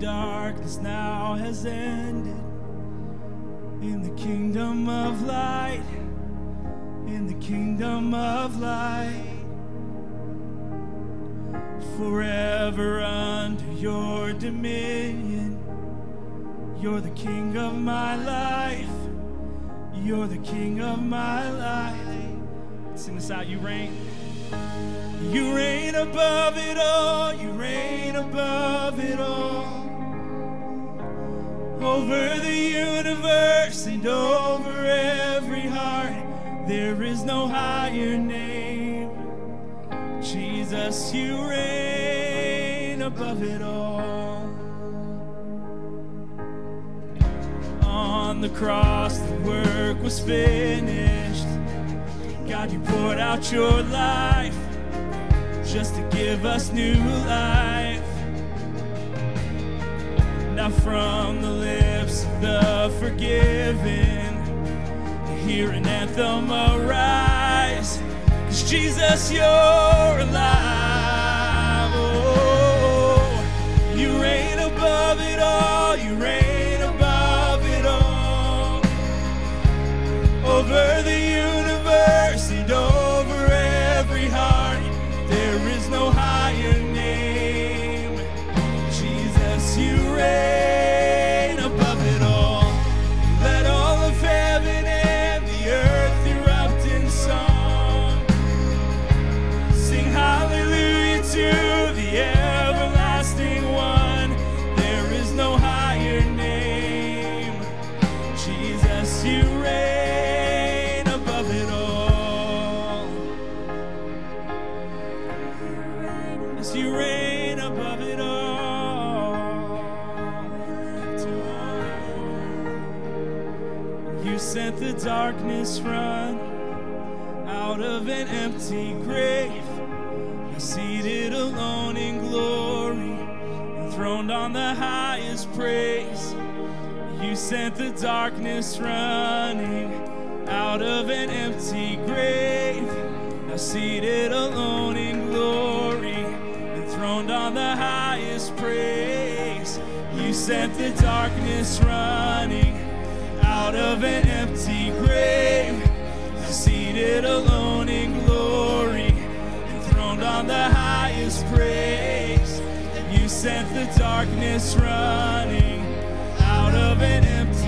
darkness now has ended. In the kingdom of light, in the kingdom of light. Forever under your dominion. You're the king of my life. You're the king of my life. Sing this out, you reign. You reign above it all. You reign Over the universe and over every heart, there is no higher name. Jesus, you reign above it all. On the cross, the work was finished. God, you poured out your life just to give us new life. Now, from the the forgiven, hear an anthem arise. Cause Jesus, you're alive. Jesus, you reign above it all. You reign above it all. You sent the darkness run out of an empty grave. You're seated alone in glory, enthroned on the highest praise. You sent the darkness running out of an empty grave. Now seated alone in glory, enthroned on the highest praise. You sent the darkness running out of an empty grave. Now seated alone in glory, enthroned on the highest praise. You sent the darkness running of an empty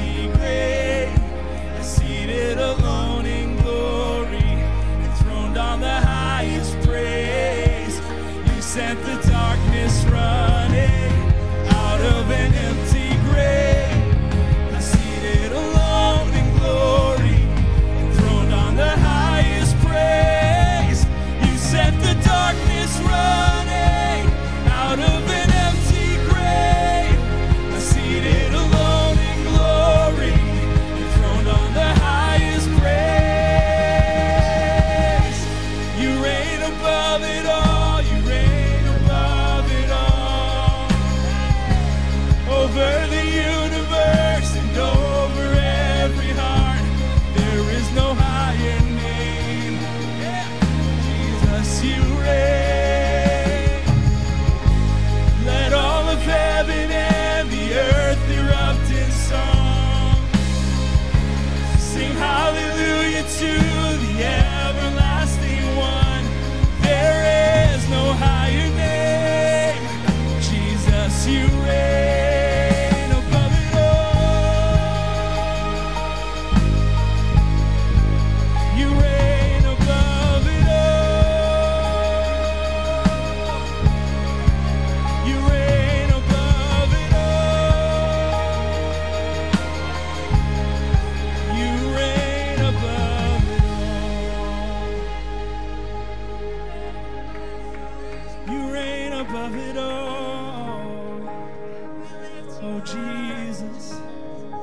Oh Jesus,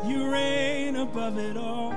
you reign above it all.